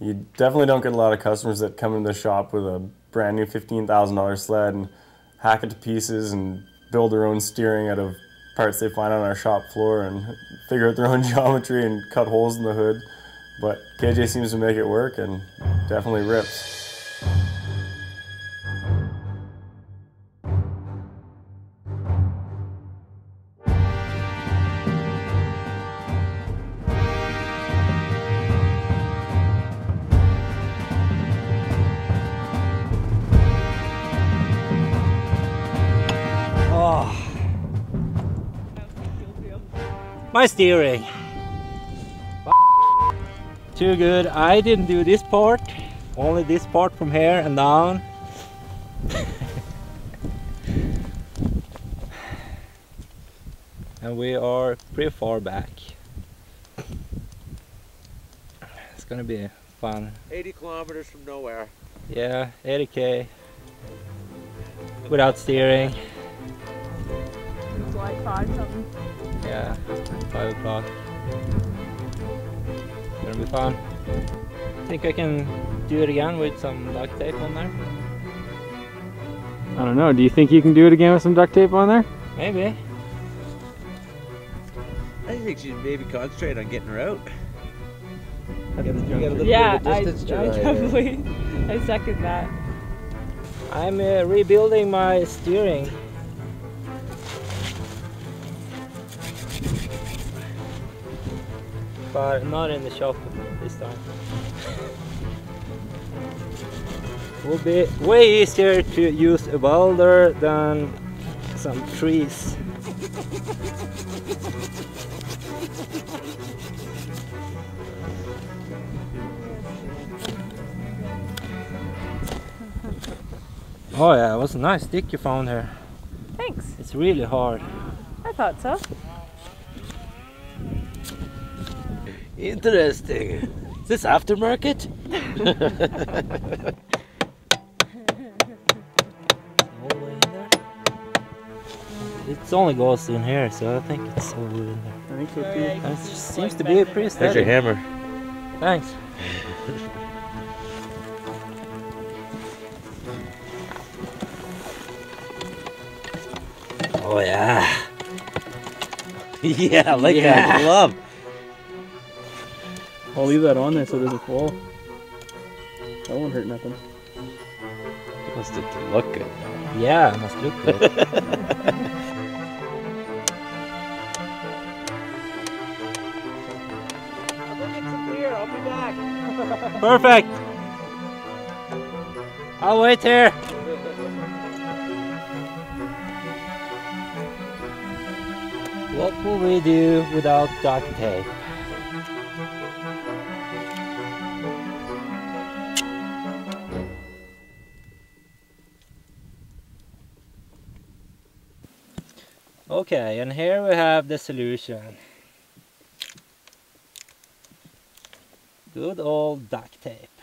You definitely don't get a lot of customers that come into the shop with a brand new $15,000 sled and hack it to pieces and build their own steering out of parts they find on our shop floor and figure out their own geometry and cut holes in the hood. But KJ seems to make it work and definitely rips. My steering. Too good. I didn't do this part. Only this part from here and down. and we are pretty far back. It's gonna be fun. 80 kilometers from nowhere. Yeah, 80k. Without steering. It's like five something. Yeah, 5 o'clock. Gonna be fun. Think I can do it again with some duct tape on there? I don't know. Do you think you can do it again with some duct tape on there? Maybe. I think you should maybe concentrate on getting her out. Get You get a little Yeah, bit of I, a distance I ride. definitely, I second that. I'm uh, rebuilding my steering. But not in the shop this time. it Would be way easier to use a boulder than some trees. Oh yeah, it was a nice stick you found here. Thanks. It's really hard. I thought so. Interesting. Is this aftermarket? All the way in there. It only goes in here, so I think it's all the way in there. I think so too. And it seems to be a pretty There's your hammer. Thanks. Oh yeah. yeah, I like Yeah. that glove. I'll leave that on there so it doesn't fall. That won't hurt nothing. Must it look good. Yeah, it must look good. Perfect. I'll wait here. What will we do without duct tape? Okay, and here we have the solution. Good old duct tape.